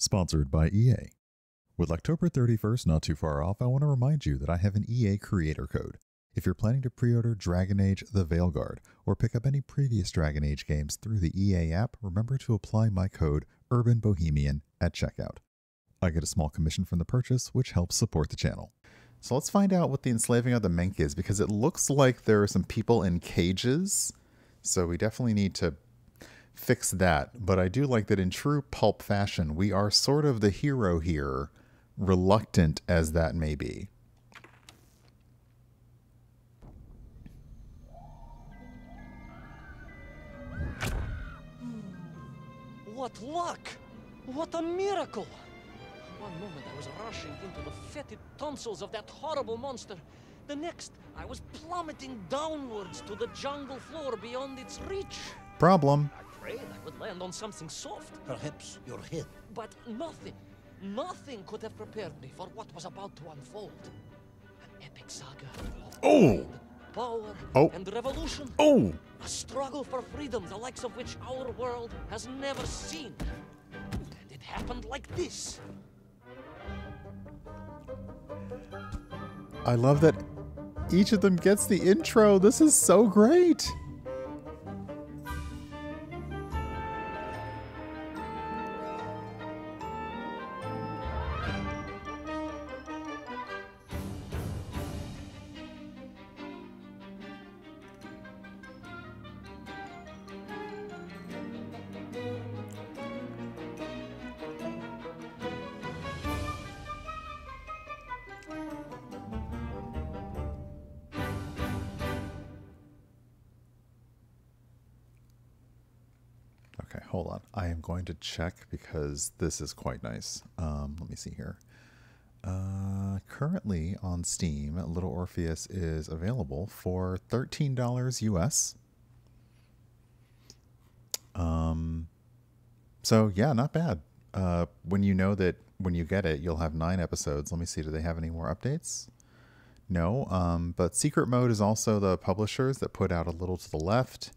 Sponsored by EA. With October 31st not too far off, I want to remind you that I have an EA creator code. If you're planning to pre order Dragon Age The Veilguard or pick up any previous Dragon Age games through the EA app, remember to apply my code Urban Bohemian at checkout. I get a small commission from the purchase, which helps support the channel. So let's find out what the enslaving of the Menk is because it looks like there are some people in cages. So we definitely need to fix that. But I do like that in true pulp fashion, we are sort of the hero here, reluctant as that may be. What luck! What a miracle! One moment I was rushing into the fetid tonsils of that horrible monster. The next, I was plummeting downwards to the jungle floor beyond its reach. Problem. I I would land on something soft, Perhaps your head. but nothing, nothing could have prepared me for what was about to unfold. An epic saga of Oh! power, Oh. and revolution. Oh! A struggle for freedom, the likes of which our world has never seen. And it happened like this. I love that each of them gets the intro. This is so great. Check because this is quite nice. Um, let me see here. Uh, currently on Steam, Little Orpheus is available for $13 US. Um, so yeah, not bad. Uh, when you know that when you get it, you'll have nine episodes. Let me see. Do they have any more updates? No. Um, but Secret Mode is also the publishers that put out a little to the left.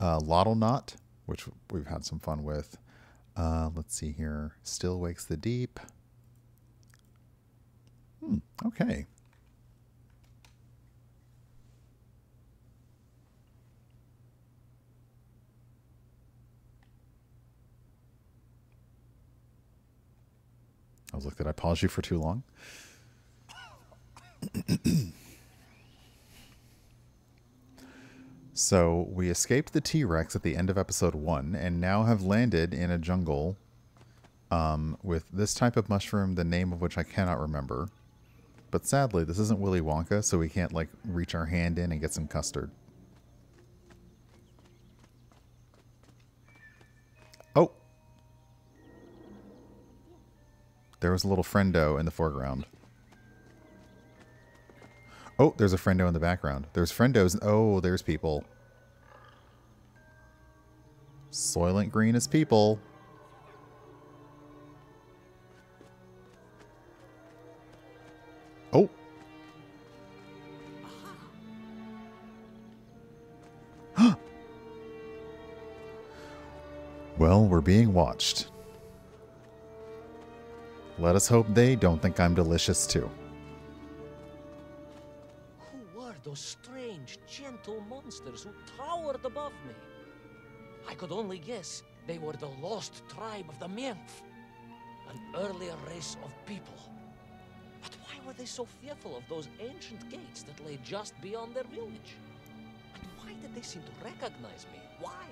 Uh, Not, which we've had some fun with. Uh, let's see here. Still Wakes the Deep. Hmm, okay. I was like, did I pause you for too long? So we escaped the T Rex at the end of episode one and now have landed in a jungle um, with this type of mushroom, the name of which I cannot remember. But sadly, this isn't Willy Wonka, so we can't like reach our hand in and get some custard. Oh! There was a little friendo in the foreground. Oh, there's a friendo in the background. There's friendos. Oh, there's people. Soylent Green is people. Oh. well, we're being watched. Let us hope they don't think I'm delicious too. Those strange, gentle monsters who towered above me? I could only guess they were the lost tribe of the Menkv, an earlier race of people. But why were they so fearful of those ancient gates that lay just beyond their village? And why did they seem to recognize me? Why?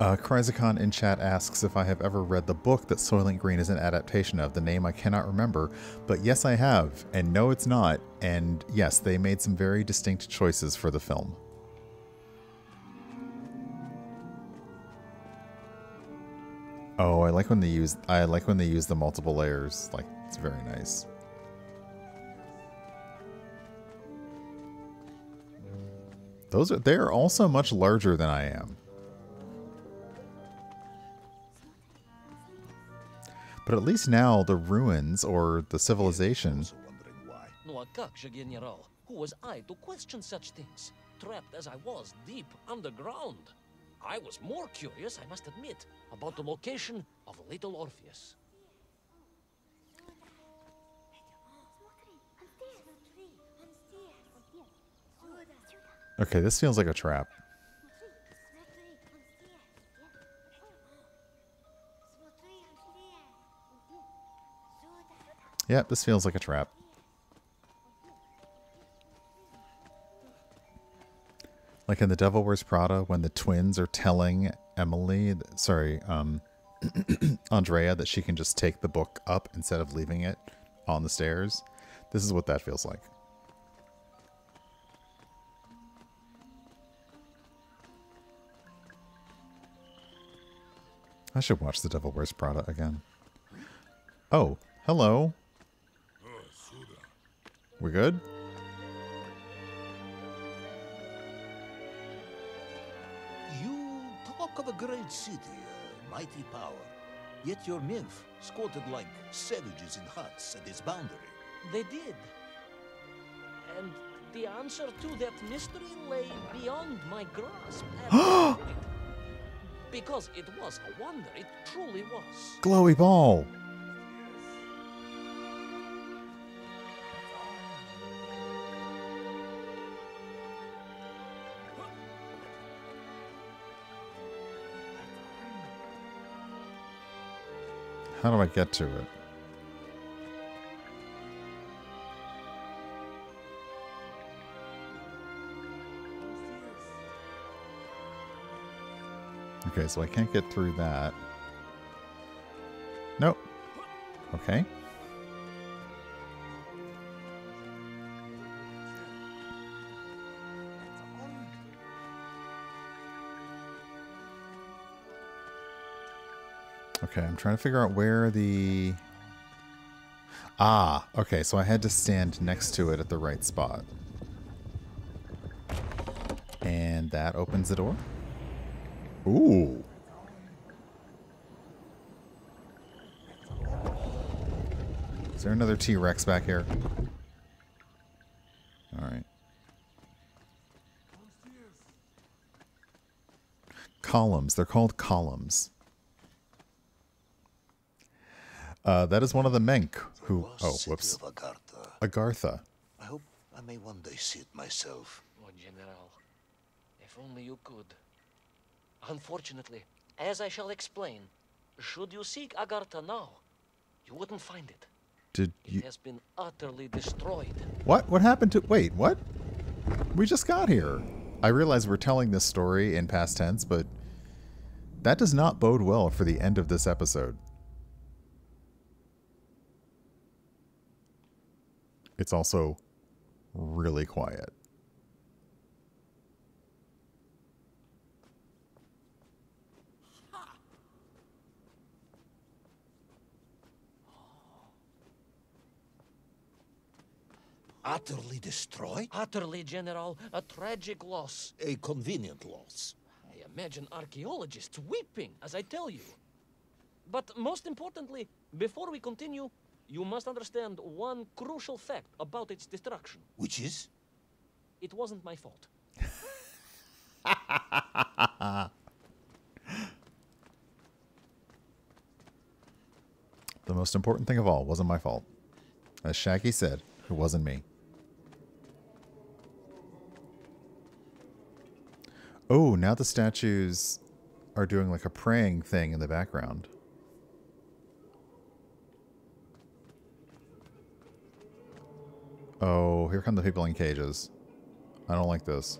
Uh, in chat asks if I have ever read the book that Soylent Green is an adaptation of. The name I cannot remember, but yes, I have. And no, it's not. And yes, they made some very distinct choices for the film. Oh, I like when they use I like when they use the multiple layers. Like it's very nice. Those are they're also much larger than I am. But at least now the ruins or the civilization. Who was I to question such things? Trapped as I was deep underground. I was more curious, I must admit, about the location of little Orpheus. Okay, this feels like a trap. Yep, this feels like a trap. Like in The Devil Wears Prada, when the twins are telling Emily, sorry, um, Andrea, that she can just take the book up instead of leaving it on the stairs. This is what that feels like. I should watch The Devil Wears Prada again. Oh, hello. We good? You talk of a great city, a mighty power. Yet your nymph squatted like savages in huts at its boundary. They did. And the answer to that mystery lay beyond my grasp. at that point. because it was a wonder, it truly was. Glowy ball. How do I get to it? Okay, so I can't get through that. Nope. Okay. Okay, I'm trying to figure out where the... Ah, okay, so I had to stand next to it at the right spot. And that opens the door. Ooh. Is there another T-Rex back here? Alright. Columns. They're called columns. Uh, that is one of the Menk who... Oh, whoops. Agartha. Agartha. I hope I may one day see it myself. Oh, General, if only you could. Unfortunately, as I shall explain, should you seek Agartha now, you wouldn't find it. Did you? It has been utterly destroyed. What? What happened to... Wait, what? We just got here. I realize we're telling this story in past tense, but that does not bode well for the end of this episode. It's also really quiet. Utterly destroyed? Utterly, General, a tragic loss. A convenient loss. I imagine archaeologists weeping as I tell you. But most importantly, before we continue, you must understand one crucial fact about its destruction. Which is? It wasn't my fault. The most important thing of all wasn't my fault. As Shaggy said, it wasn't me. Oh, now the statues are doing like a praying thing in the background. Oh, here come the people in cages. I don't like this.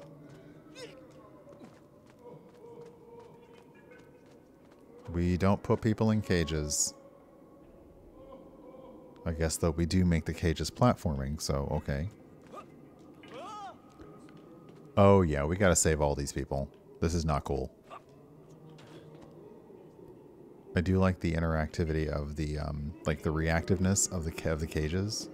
We don't put people in cages. I guess though we do make the cages platforming, so okay. Oh yeah, we gotta save all these people. This is not cool. I do like the interactivity of the um like the reactiveness of the of the cages.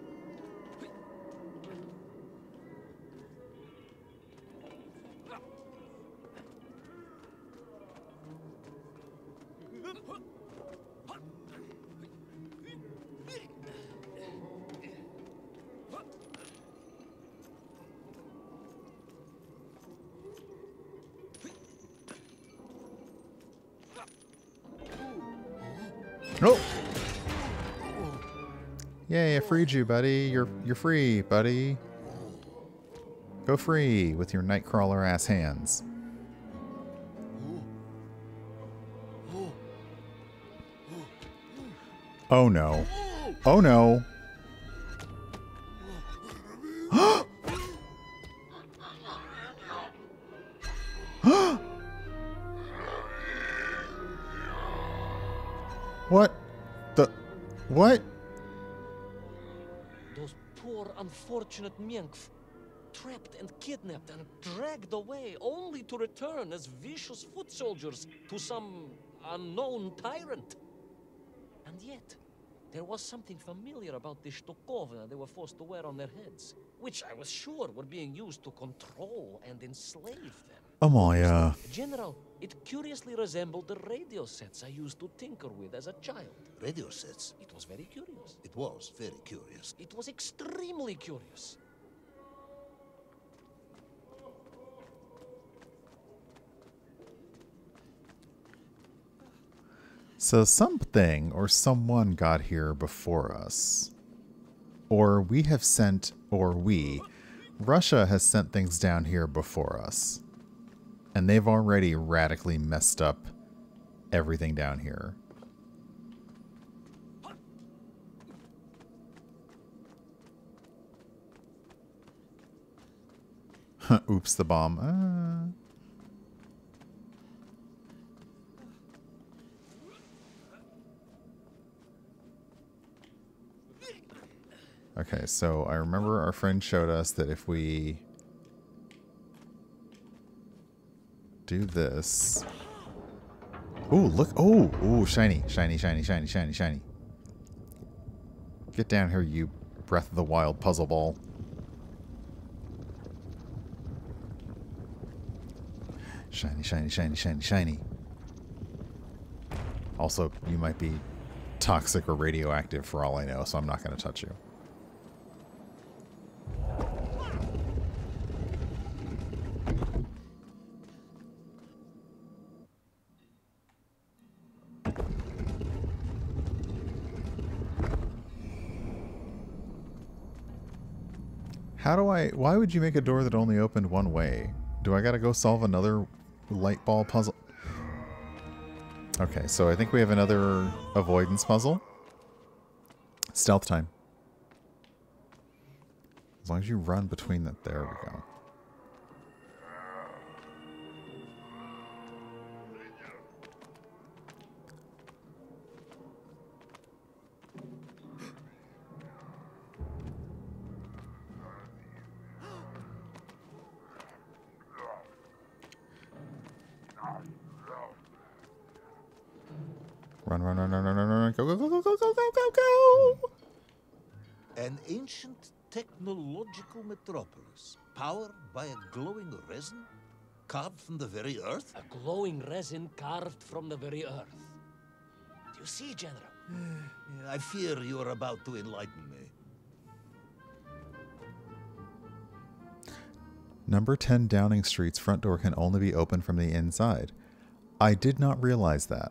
Freed you, buddy. You're you're free, buddy. Go free with your nightcrawler ass hands. Oh no. Oh no. Unfortunate Menkv. Trapped and kidnapped and dragged away, only to return as vicious foot soldiers to some unknown tyrant. And yet, there was something familiar about the shtukovina they were forced to wear on their heads, which I was sure were being used to control and enslave them. Oh my uh General, it curiously resembled the radio sets I used to tinker with as a child. Radio sets. It was very curious. It was very curious. It was extremely curious. So something or someone got here before us. Or we have sent, or we, Russia has sent things down here before us. And they've already radically messed up everything down here. Oops, the bomb. Uh. Okay, so I remember our friend showed us that if we do this. Ooh, look. Oh, ooh, shiny, shiny, shiny, shiny, shiny, shiny. Get down here, you Breath of the Wild puzzle ball. Shiny, shiny, shiny, shiny, shiny. Also, you might be toxic or radioactive for all I know, so I'm not going to touch you. How do I... Why would you make a door that only opened one way? Do I gotta go solve another light ball puzzle? Okay, so I think we have another avoidance puzzle. Stealth time. As long as you run between them. There we go. Technological metropolis, powered by a glowing resin, carved from the very earth? A glowing resin carved from the very earth. Do you see, General? I fear you are about to enlighten me. Number 10 Downing Street's front door can only be opened from the inside. I did not realize that.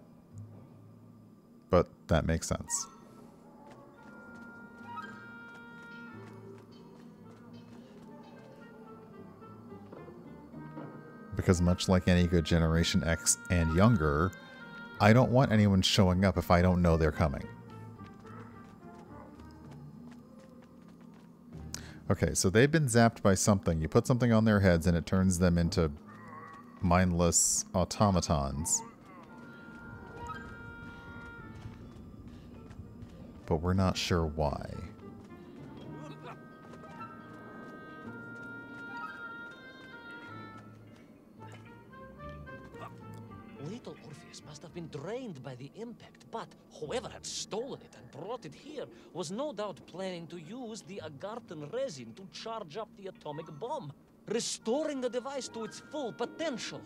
But that makes sense. Because much like any good Generation X and younger, I don't want anyone showing up if I don't know they're coming. Okay, so they've been zapped by something. You put something on their heads and it turns them into mindless automatons. But we're not sure why. Been drained by the impact, but whoever had stolen it and brought it here was no doubt planning to use the Agarthan resin to charge up the atomic bomb, restoring the device to its full potential.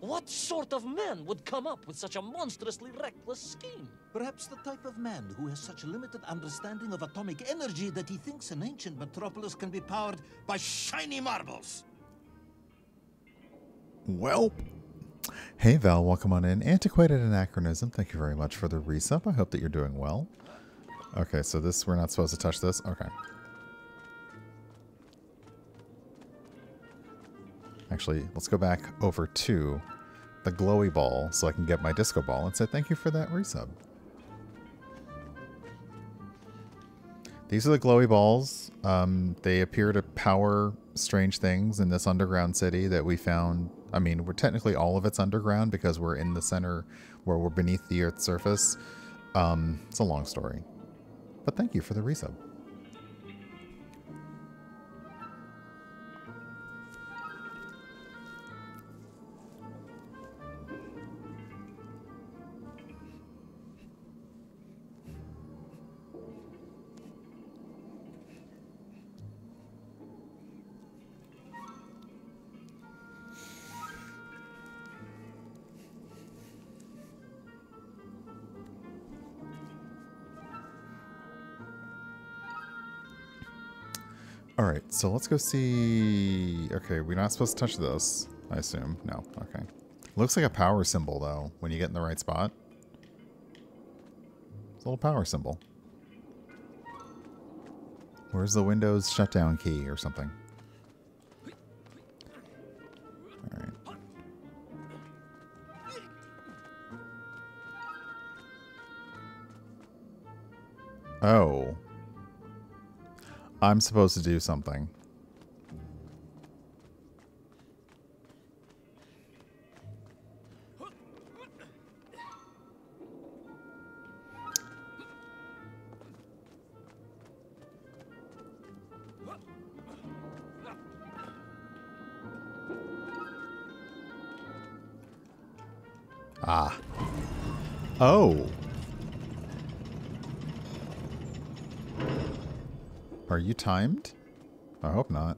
What sort of man would come up with such a monstrously reckless scheme? Perhaps the type of man who has such a limited understanding of atomic energy that he thinks an ancient metropolis can be powered by shiny marbles. Well, Hey Val, welcome on in. Antiquated Anachronism, thank you very much for the resub. I hope that you're doing well. Okay, so this, we're not supposed to touch this? Okay. Actually, let's go back over to the glowy ball so I can get my disco ball and say thank you for that resub. These are the glowy balls. Um, they appear to power strange things in this underground city that we found. I mean, we're technically all of it's underground because we're in the center where we're beneath the Earth's surface. Um, it's a long story. But thank you for the resub. Alright, so let's go see... Okay, we're not supposed to touch this, I assume. No, okay. Looks like a power symbol, though, when you get in the right spot. It's a little power symbol. Where's the Windows shutdown key or something? Alright. Oh. I'm supposed to do something. Timed? I hope not.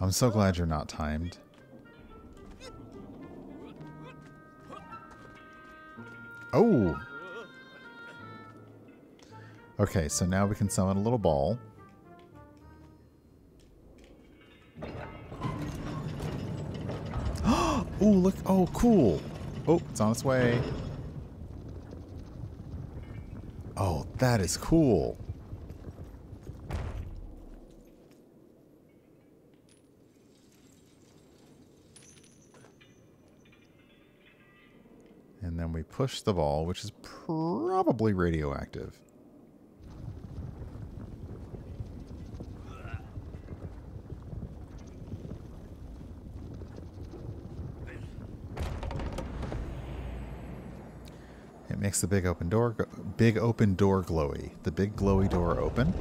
I'm so glad you're not timed. Oh! Okay, so now we can summon a little ball. oh, look. Oh, cool. Oh, it's on its way. Oh, that is cool. And then we push the ball, which is probably radioactive. It makes the big open door, big open door glowy. The big glowy door open.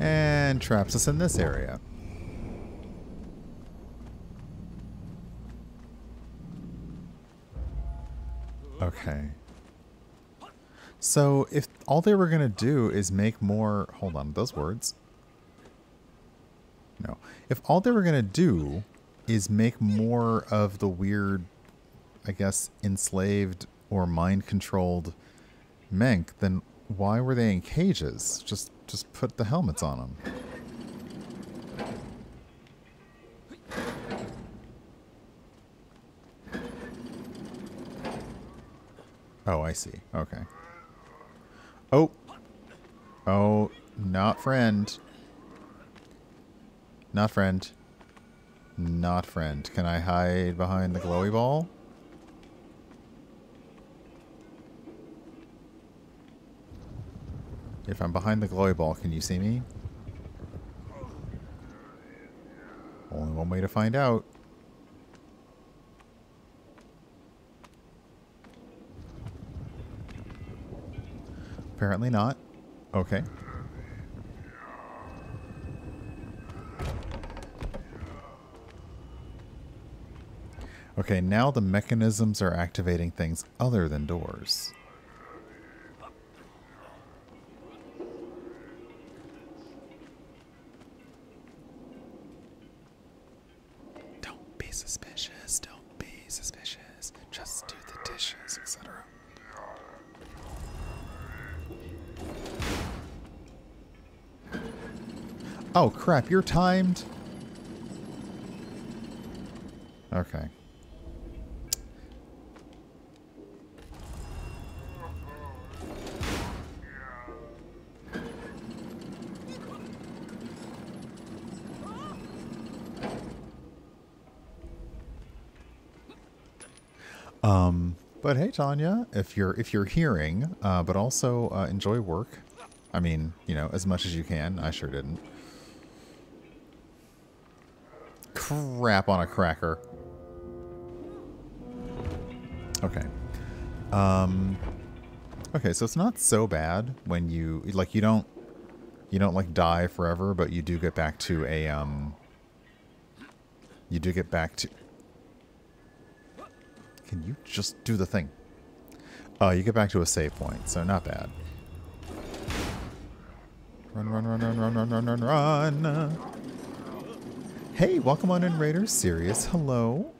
And traps us in this area. Okay. So if all they were going to do is make more... Hold on, those words. If all they were going to do is make more of the weird, I guess, enslaved or mind-controlled Menk, then why were they in cages? Just just put the helmets on them. Oh, I see. Okay. Oh. Oh, not friend. Not friend. Not friend. Can I hide behind the glowy ball? If I'm behind the glowy ball, can you see me? Only one way to find out. Apparently not. Okay. Okay, now the mechanisms are activating things other than doors. Don't be suspicious. Don't be suspicious. Just do the matches, etc. Oh crap, you're timed? Okay. Um, but hey, Tanya, if you're if you're hearing, uh, but also uh, enjoy work. I mean, you know, as much as you can. I sure didn't. Crap on a cracker. Okay. Um. Okay, so it's not so bad when you like you don't you don't like die forever, but you do get back to a um. You do get back to can you just do the thing? Oh, you get back to a save point, so not bad. Run, run, run, run, run, run, run, run, run. Hey, welcome on in, Raiders. Serious, hello.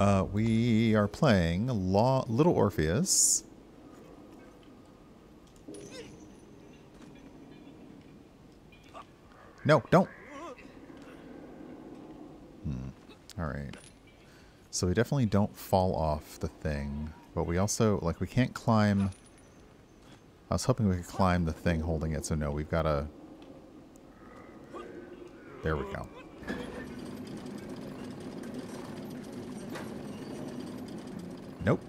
Uh, we are playing Law Little Orpheus. No, don't. Hmm. All right. So we definitely don't fall off the thing. But we also, like, we can't climb... I was hoping we could climb the thing holding it, so no, we've got to... There we go. Nope.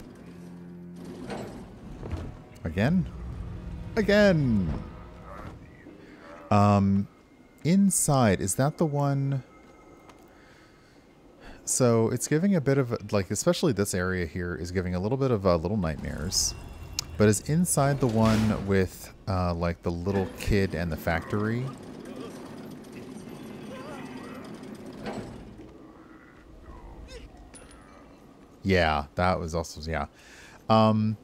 Again? Again! Um, inside, is that the one... So it's giving a bit of, like, especially this area here is giving a little bit of uh, Little Nightmares. But is inside the one with, uh, like, the little kid and the factory? Yeah, that was also, yeah. Um,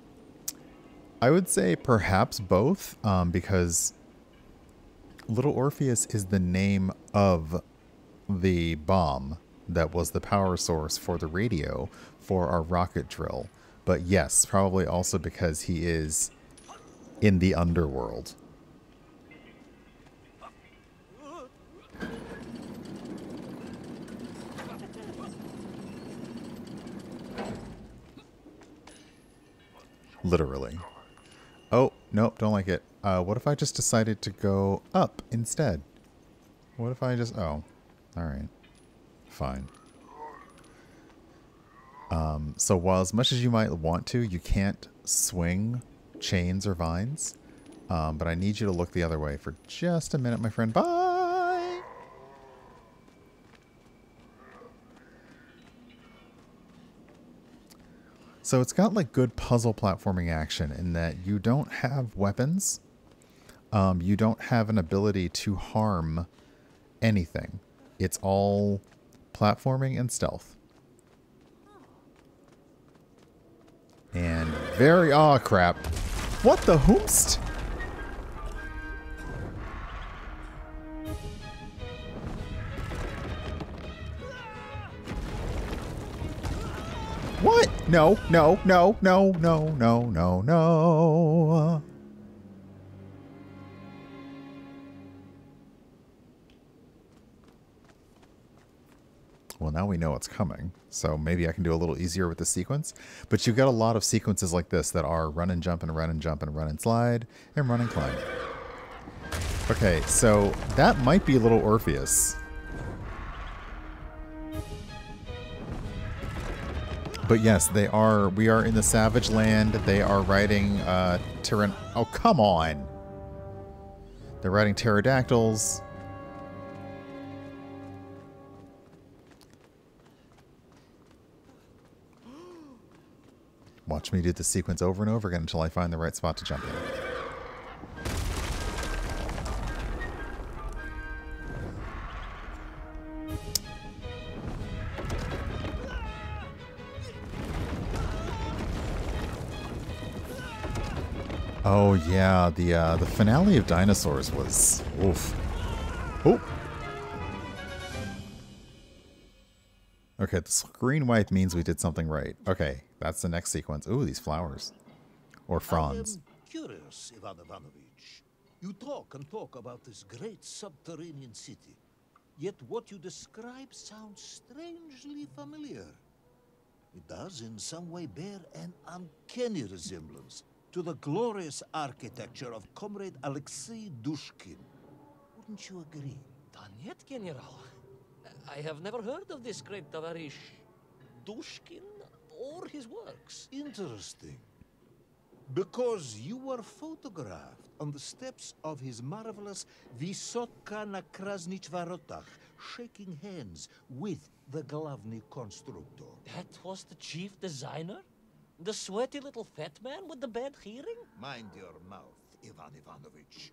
I would say perhaps both, um, because Little Orpheus is the name of the bomb that was the power source for the radio for our rocket drill. But yes, probably also because he is in the underworld. Literally. Oh, nope, don't like it. Uh, what if I just decided to go up instead? What if I just... Oh, alright fine. Um, so while as much as you might want to, you can't swing chains or vines. Um, but I need you to look the other way for just a minute, my friend. Bye! So it's got like good puzzle platforming action in that you don't have weapons. Um, you don't have an ability to harm anything. It's all platforming, and stealth. And very... oh crap. What the hoomst? What? No, no, no, no, no, no, no, no. Well, now we know what's coming, so maybe I can do a little easier with the sequence. But you've got a lot of sequences like this that are run and jump and run and jump and run and slide and run and climb. Okay, so that might be a little Orpheus. But yes, they are. We are in the Savage Land. They are riding uh, Tyran. Oh, come on! They're riding pterodactyls. Watch me do the sequence over and over again until I find the right spot to jump in. Oh yeah, the uh, the finale of Dinosaurs was oof. Oh. Okay, the green white means we did something right. Okay, that's the next sequence. Ooh, these flowers. Or fronds. I am curious, Ivan Ivanovich. You talk and talk about this great subterranean city. Yet what you describe sounds strangely familiar. It does in some way bear an uncanny resemblance to the glorious architecture of Comrade Alexei Dushkin. Wouldn't you agree? Danyet, General. I have never heard of this great Tavarish Dushkin or his works. Interesting. Because you were photographed on the steps of his marvelous Vysotka na Krasnich Varotach, shaking hands with the Glavny constructor. That was the chief designer? The sweaty little fat man with the bad hearing? Mind your mouth, Ivan Ivanovich.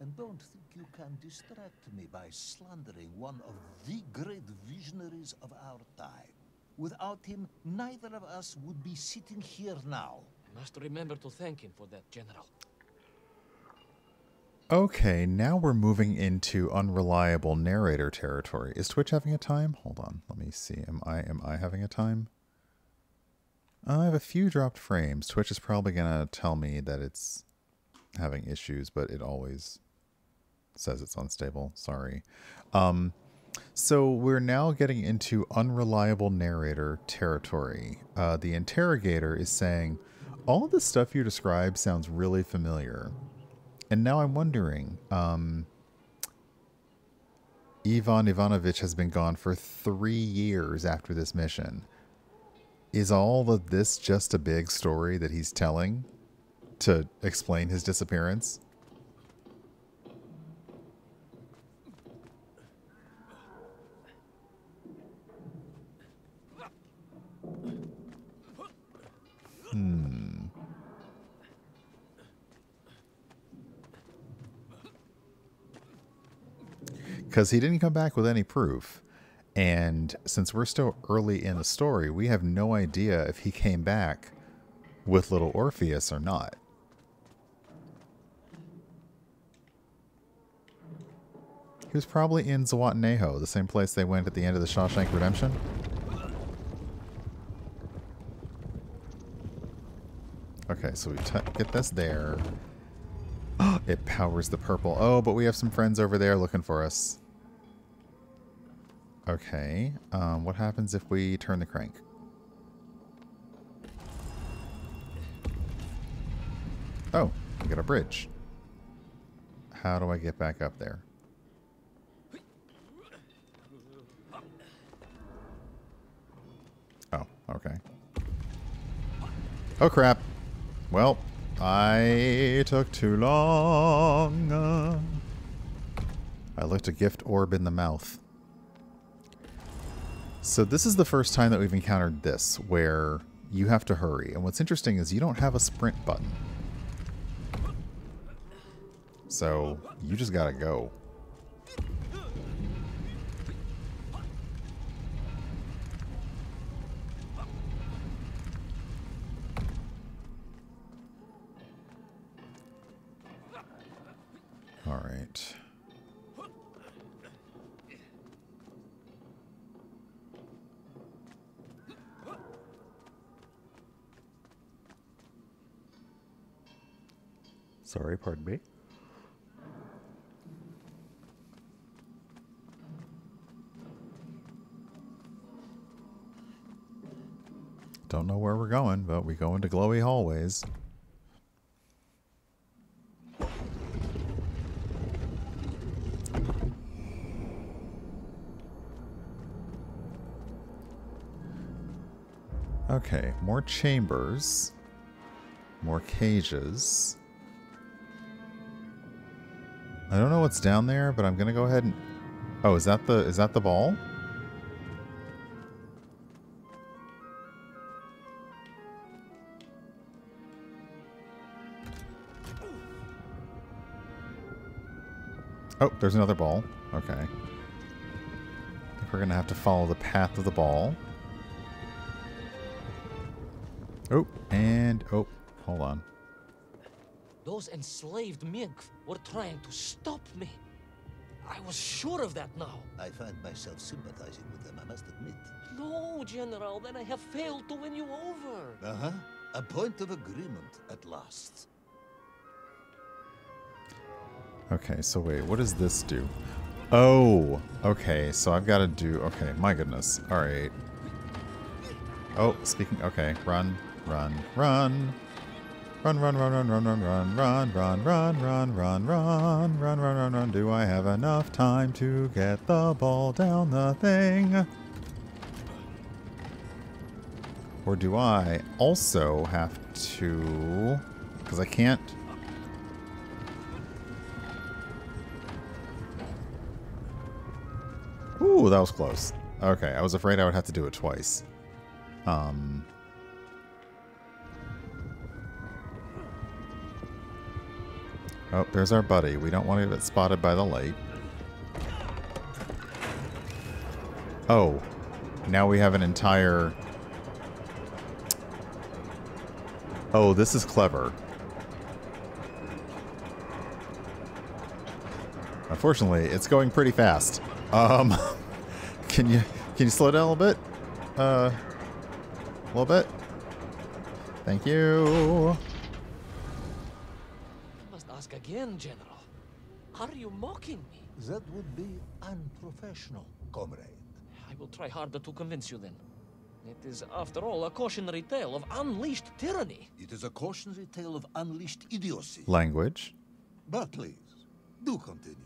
And don't think you can distract me by slandering one of the great visionaries of our time. Without him, neither of us would be sitting here now. Must remember to thank him for that, General. Okay, now we're moving into unreliable narrator territory. Is Twitch having a time? Hold on, let me see. Am I am I having a time? Uh, I have a few dropped frames. Twitch is probably gonna tell me that it's having issues, but it always says it's unstable. Sorry. Um, so we're now getting into unreliable narrator territory. Uh, the interrogator is saying, all the stuff you describe sounds really familiar. And now I'm wondering, um, Ivan Ivanovich has been gone for three years after this mission. Is all of this just a big story that he's telling to explain his disappearance? Hmm. Because he didn't come back with any proof. And since we're still early in the story, we have no idea if he came back with little Orpheus or not. He was probably in Zihuatanejo, the same place they went at the end of the Shawshank Redemption. Okay, so we get this there. it powers the purple. Oh, but we have some friends over there looking for us. Okay, um, what happens if we turn the crank? Oh, we got a bridge. How do I get back up there? Oh, okay. Oh crap. Well, I took too long. Uh, I looked a gift orb in the mouth. So this is the first time that we've encountered this, where you have to hurry. And what's interesting is you don't have a sprint button. So you just gotta go. All right. Sorry, pardon me. Don't know where we're going, but we go into glowy hallways. Okay, more chambers. More cages. I don't know what's down there, but I'm gonna go ahead and... Oh, is that the is that the ball? Oh, there's another ball. Okay. I think we're gonna have to follow the path of the ball. Oh, and oh, hold on. Those enslaved Menkv were trying to stop me. I was sure of that now. I find myself sympathizing with them, I must admit. No, General, then I have failed to win you over. Uh-huh. A point of agreement at last. Okay, so wait, what does this do? Oh, okay, so I've got to do... Okay, my goodness. All right. Oh, speaking... Okay, run, run, run. Run, run, run, run, run, run, run, run, run, run, run, run, run, run, run, run, run. Do I have enough time to get the ball down the thing? Or do I also have to... Because I can't... Ooh, that was close. Okay, I was afraid I would have to do it twice. Um... Oh, there's our buddy. We don't want to get spotted by the light. Oh, now we have an entire... Oh, this is clever. Unfortunately, it's going pretty fast. Um, can you can you slow down a little bit? Uh, a little bit. Thank you. I must ask again, General. Are you mocking me? That would be unprofessional, comrade. I will try harder to convince you then. It is, after all, a cautionary tale of unleashed tyranny. It is a cautionary tale of unleashed idiocy. Language. But please, do continue.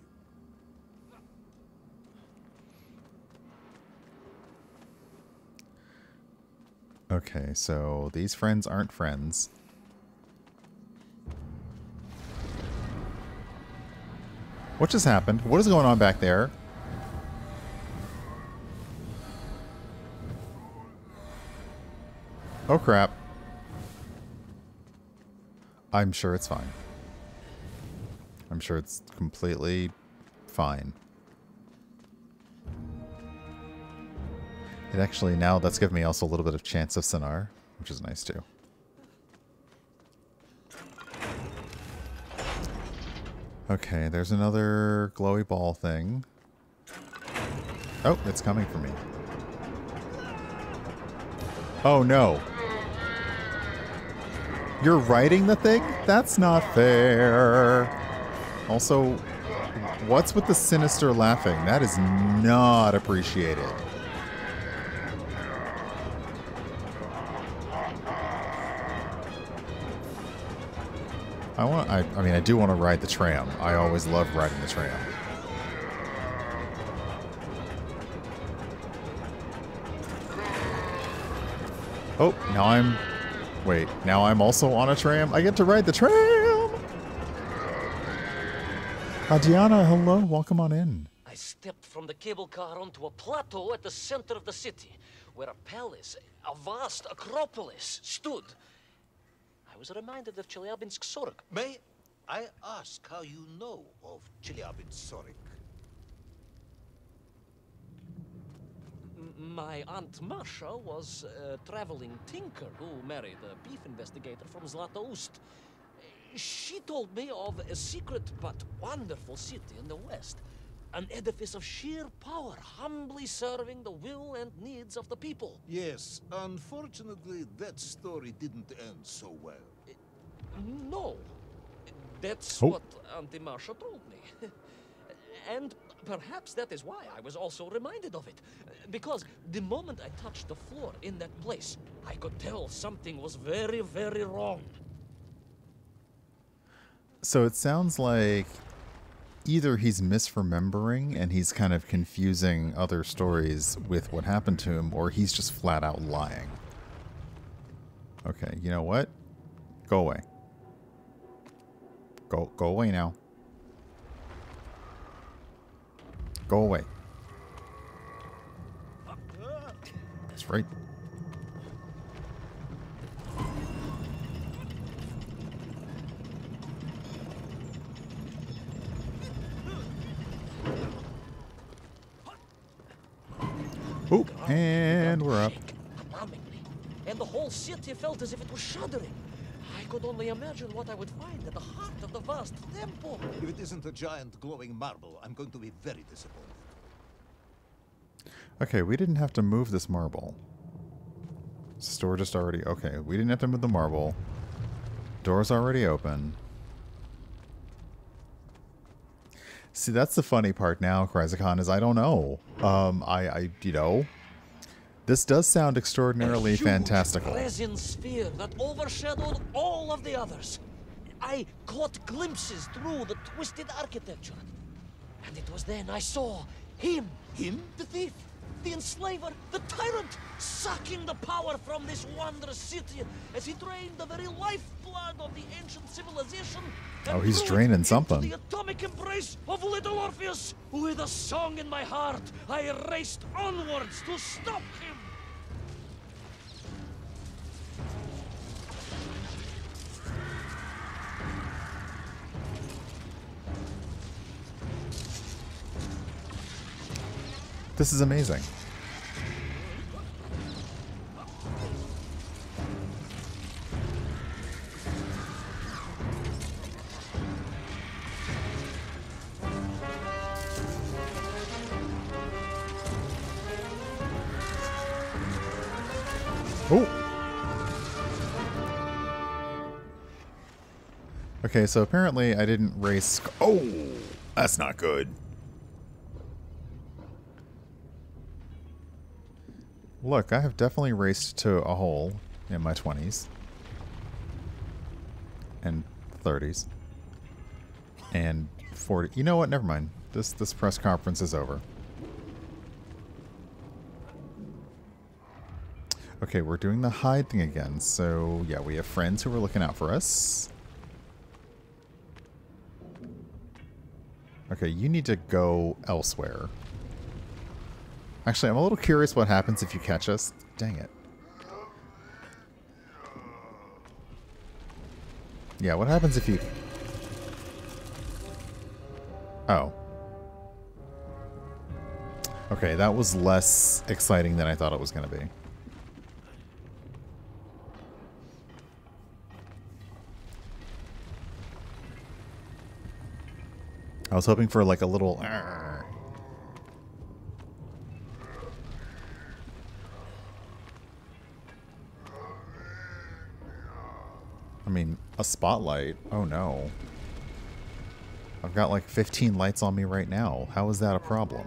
Okay, so these friends aren't friends. What just happened? What is going on back there? Oh crap. I'm sure it's fine. I'm sure it's completely fine. It actually, now that's given me also a little bit of chance of sonar, which is nice too. Okay, there's another glowy ball thing. Oh, it's coming for me. Oh no. You're riding the thing? That's not fair. Also, what's with the sinister laughing? That is not appreciated. I want. I, I mean, I do want to ride the tram. I always love riding the tram. Oh, now I'm. Wait, now I'm also on a tram. I get to ride the tram. Adriana, hello. Welcome on in. I stepped from the cable car onto a plateau at the center of the city, where a palace, a vast acropolis, stood. I was reminded of Chelyabinsk Sorok. May I ask how you know of Chelyabinsk Sorok? My Aunt Masha was a traveling tinker who married a beef investigator from Zlatoust. She told me of a secret but wonderful city in the west. An edifice of sheer power, humbly serving the will and needs of the people. Yes, unfortunately, that story didn't end so well. No. That's Oh. what Auntie Masha told me. and perhaps that is why I was also reminded of it. Because the moment I touched the floor in that place, I could tell something was very, very wrong. So it sounds like either he's misremembering and he's kind of confusing other stories with what happened to him, or he's just flat out lying. Okay, you know what? Go away. Go go away now. Go away. That's right. Oh, and we're up. And the whole city felt as if it was shuddering. I could only imagine what I would find at the heart of the vast temple. If it isn't a giant glowing marble, I'm going to be very disappointed. Okay, we didn't have to move this marble. Store just already... Okay, we didn't have to move the marble. Door's already open. See, that's the funny part now, Chrysicon, is I don't know. Um, I, I, you know... This does sound extraordinarily a huge fantastical. resin sphere that overshadowed all of the others. I caught glimpses through the twisted architecture. And it was then I saw him. Him? The thief, the enslaver, the tyrant, sucking the power from this wondrous city as he drained the very lifeblood of the ancient civilization. Oh, he's draining something. The atomic embrace of little Orpheus. With a song in my heart, I raced onwards to stop him. This is amazing. Okay, so apparently I didn't race... Oh! That's not good. Look, I have definitely raced to a hole in my 20s. And 30s. And 40. You know what? Never mind. This this press conference is over. Okay, we're doing the hide thing again. So, yeah, we have friends who are looking out for us. Okay, you need to go elsewhere. Actually, I'm a little curious what happens if you catch us. Dang it. Yeah, what happens if you... Oh. Okay, that was less exciting than I thought it was going to be. I was hoping for like a little... "Arr." I mean, a spotlight? Oh no. I've got like 15 lights on me right now. How is that a problem?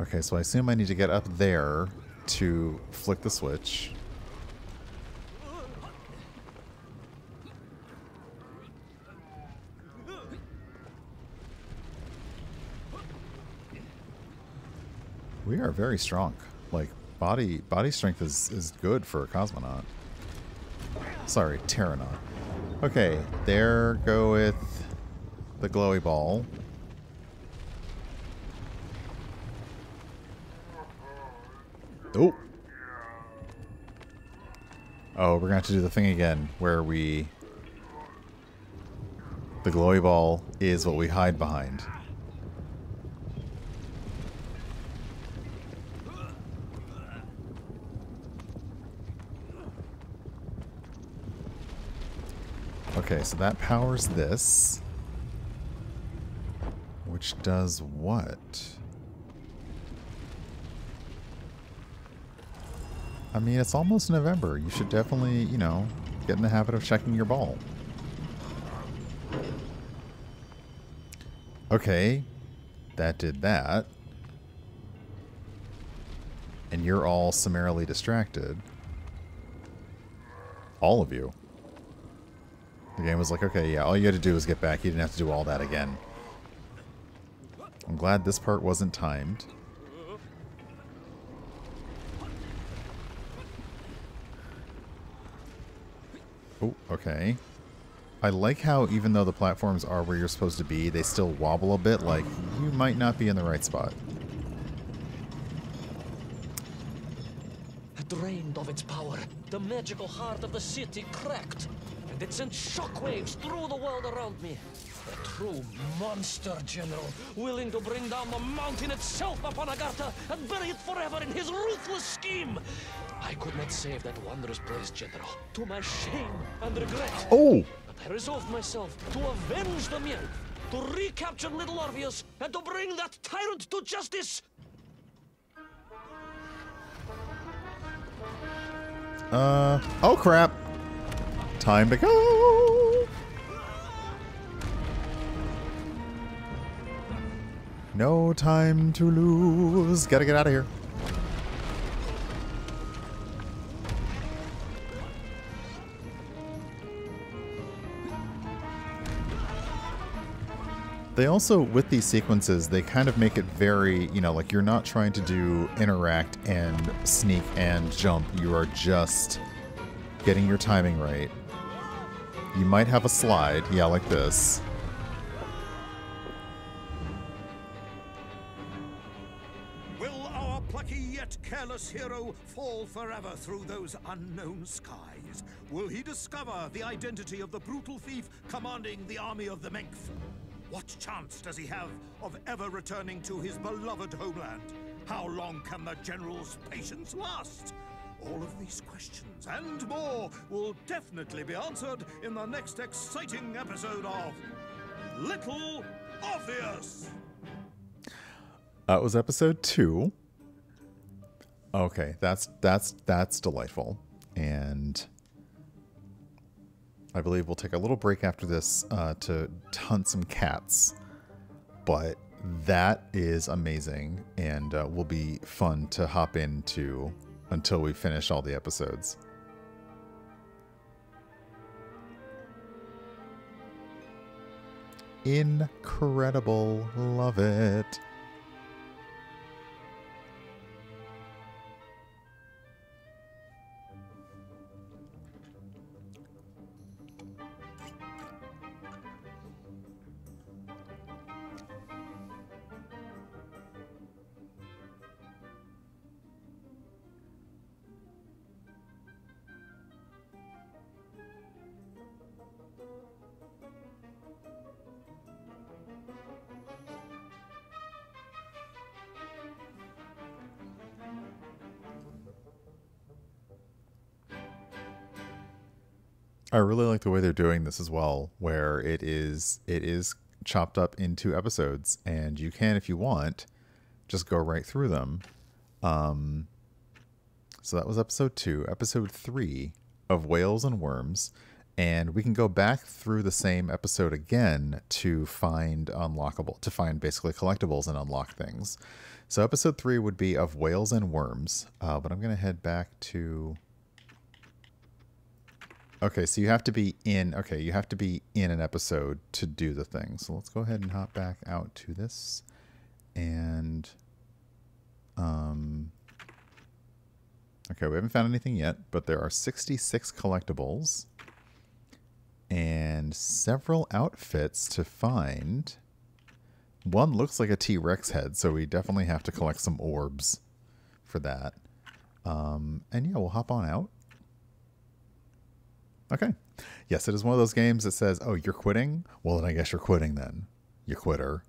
Okay, so I assume I need to get up there to flick the switch. We are very strong. Like body body strength is is good for a cosmonaut. Sorry, Terranaut. Okay, there go with the glowy ball. Oh. Oh, we're gonna have to do the thing again where we the glowy ball is what we hide behind. Okay, so that powers this. Which does what? I mean, it's almost November. You should definitely, you know, get in the habit of checking your ball. Okay, that did that. And you're all summarily distracted. All of you. The game was like, okay, yeah, all you had to do was get back. You didn't have to do all that again. I'm glad this part wasn't timed. Oh, okay. I like how even though the platforms are where you're supposed to be, they still wobble a bit, like you might not be in the right spot. Drained of its power, the magical heart of the city cracked, it sent shockwaves through the world around me. A true monster general, willing to bring down the mountain itself upon Agartha and bury it forever in his ruthless scheme. I could not save that wondrous place, General, to my shame and regret. Oh! But I resolved myself to avenge the Mian, to recapture Little Orpheus, and to bring that tyrant to justice. Uh, oh crap. Time to go. No time to lose. Gotta get out of here. They also, with these sequences, they kind of make it very, you know, like you're not trying to do interact and sneak and jump. You are just getting your timing right. You might have a slide, yeah, like this. Will our plucky yet careless hero fall forever through those unknown skies? Will he discover the identity of the brutal thief commanding the army of the Menkv? What chance does he have of ever returning to his beloved homeland? How long can the general's patience last? All of these questions and more will definitely be answered in the next exciting episode of Little Orpheus! That was episode two. Okay, that's that's that's delightful, and I believe we'll take a little break after this uh, to hunt some cats. But that is amazing, and uh, will be fun to hop into until we finish all the episodes. Incredible. Love it. I really like the way they're doing this as well, where it is it is chopped up into episodes, and you can, if you want, just go right through them. Um, so that was episode two. Episode three of Whales and Worms, and we can go back through the same episode again to find unlockable, to find basically collectibles and unlock things. So episode three would be of Whales and Worms, uh, but I'm gonna head back to. Okay, so you have to be in. Okay, you have to be in an episode to do the thing. So let's go ahead and hop back out to this, and um. Okay, we haven't found anything yet, but there are 66 collectibles and several outfits to find. One looks like a T-Rex head, so we definitely have to collect some orbs for that. Um, and yeah, we'll hop on out. Okay. Yes, it is one of those games that says, "Oh, you're quitting." Well, then I guess you're quitting then. You quitter.